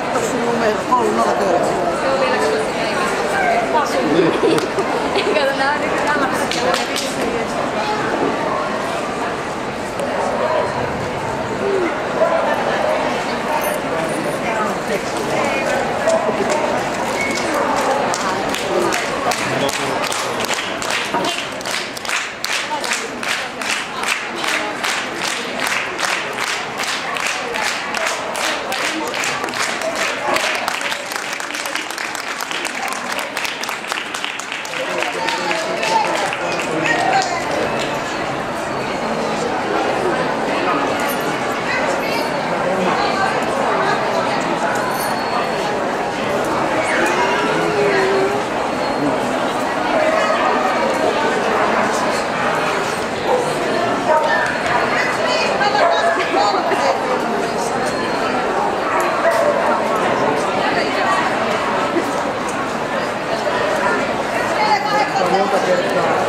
katsoa mun mielestä koulun alatöydessä. Se but they're.